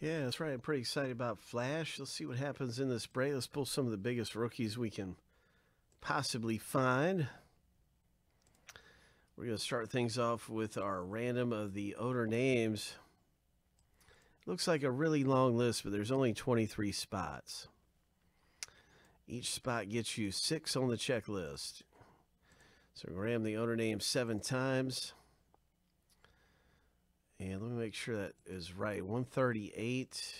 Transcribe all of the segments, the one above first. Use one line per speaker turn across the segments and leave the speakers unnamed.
Yeah, that's right. I'm pretty excited about Flash. Let's see what happens in this break. Let's pull some of the biggest rookies we can possibly find. We're going to start things off with our random of the owner names. Looks like a really long list, but there's only 23 spots. Each spot gets you six on the checklist. So ram the owner name seven times. And let me make sure that is right. 138.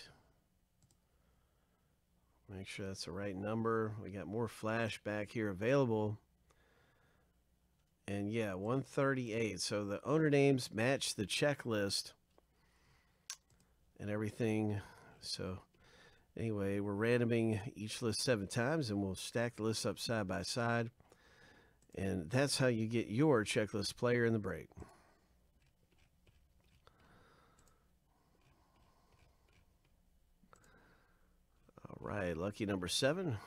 Make sure that's the right number. We got more flashback here available. And yeah, 138. So the owner names match the checklist and everything. So anyway, we're randoming each list seven times and we'll stack the lists up side by side. And that's how you get your checklist player in the break. Right, lucky number seven.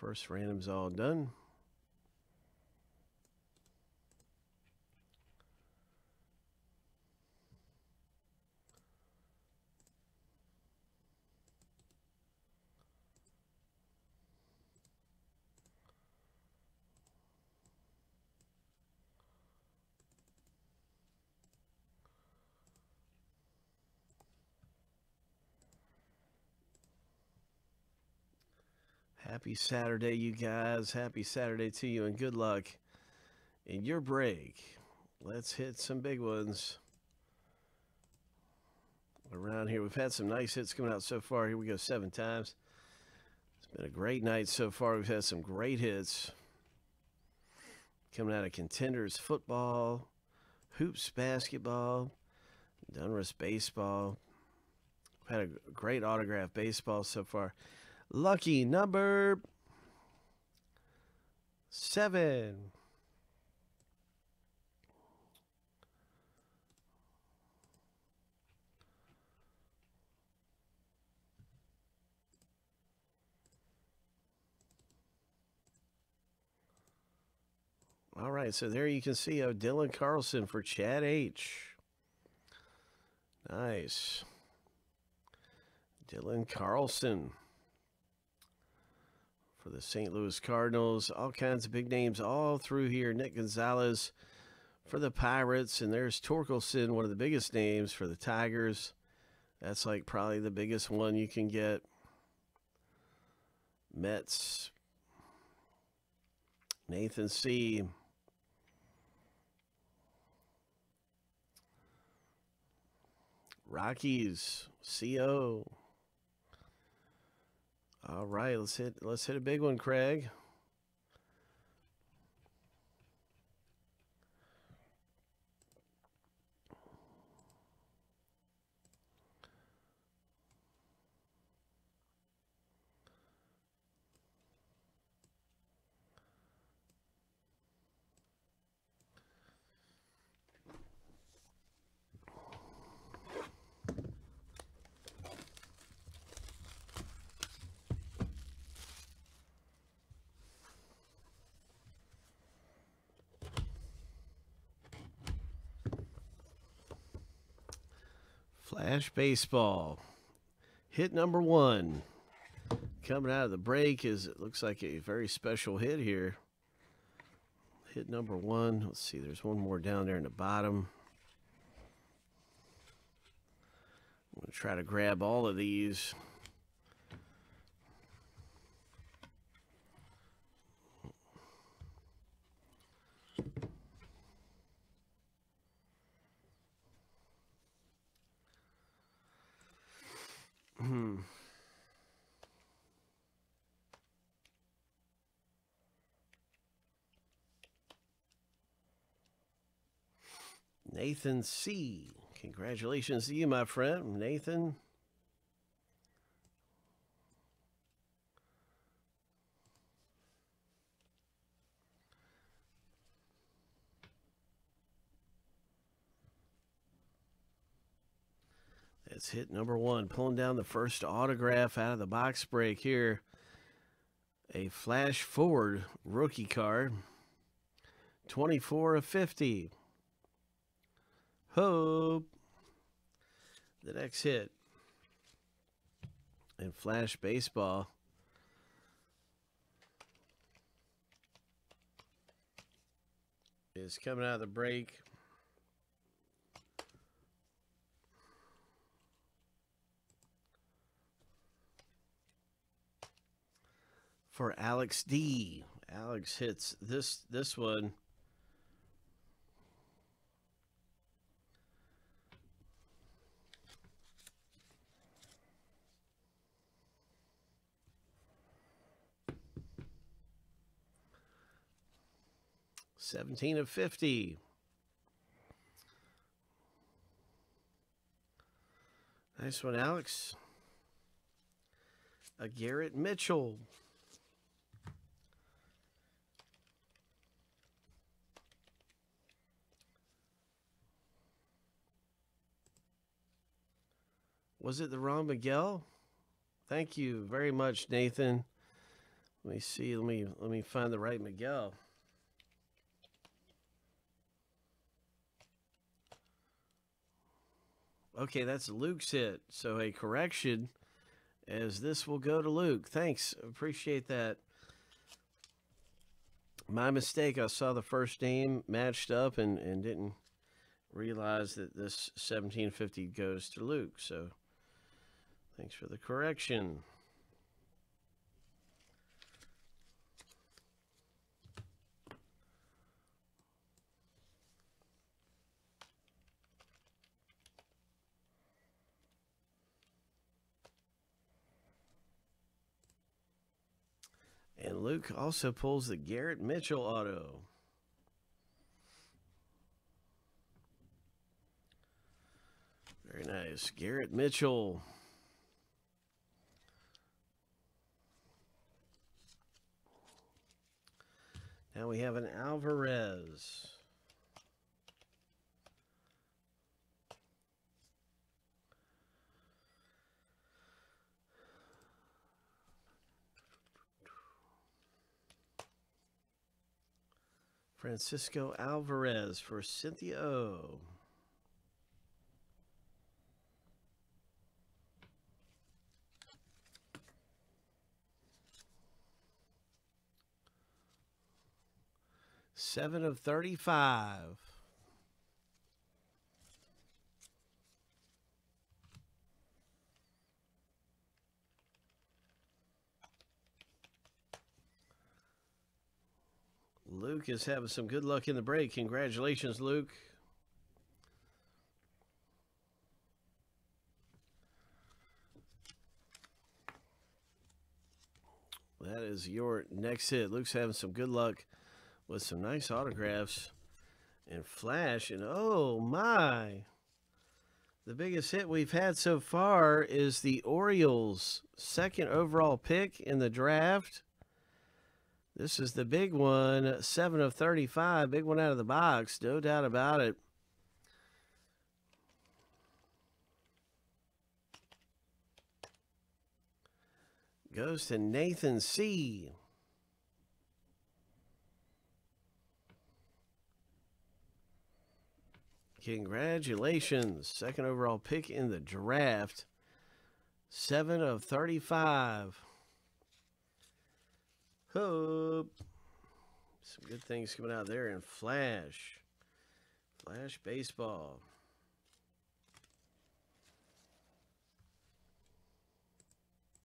First random's all done. Happy Saturday, you guys. Happy Saturday to you, and good luck in your break. Let's hit some big ones around here. We've had some nice hits coming out so far. Here we go, seven times. It's been a great night so far. We've had some great hits coming out of contenders football, hoops basketball, Donruss baseball. We've had a great autograph baseball so far. Lucky number seven. All right, so there you can see a Dylan Carlson for Chad H. Nice. Dylan Carlson for the St. Louis Cardinals. All kinds of big names all through here. Nick Gonzalez for the Pirates, and there's Torkelson, one of the biggest names for the Tigers. That's like probably the biggest one you can get. Mets, Nathan C. Rockies, CO. All right, let's hit let's hit a big one, Craig. Flash Baseball. Hit number one. Coming out of the break is, it looks like a very special hit here. Hit number one. Let's see, there's one more down there in the bottom. I'm going to try to grab all of these. Hmm. Nathan C. Congratulations to you, my friend. Nathan. That's hit number one. Pulling down the first autograph out of the box break here. A flash forward rookie card. 24 of 50. Hope. The next hit in Flash Baseball. Is coming out of the break. For Alex D. Alex hits this this one. Seventeen of fifty. Nice one, Alex. A Garrett Mitchell. Was it the Ron Miguel? Thank you very much, Nathan. Let me see. Let me let me find the right Miguel. Okay, that's Luke's hit. So a correction as this will go to Luke. Thanks. Appreciate that. My mistake. I saw the first name matched up and, and didn't realize that this 1750 goes to Luke. So Thanks for the correction. And Luke also pulls the Garrett Mitchell auto. Very nice. Garrett Mitchell. Now we have an Alvarez. Francisco Alvarez for Cynthia O. Seven of 35. Luke is having some good luck in the break. Congratulations, Luke. That is your next hit. Luke's having some good luck with some nice autographs and flash. And oh my, the biggest hit we've had so far is the Orioles' second overall pick in the draft. This is the big one, 7 of 35, big one out of the box, no doubt about it. Goes to Nathan C. Congratulations. Second overall pick in the draft. 7 of 35. Hope. Some good things coming out there in Flash. Flash Baseball.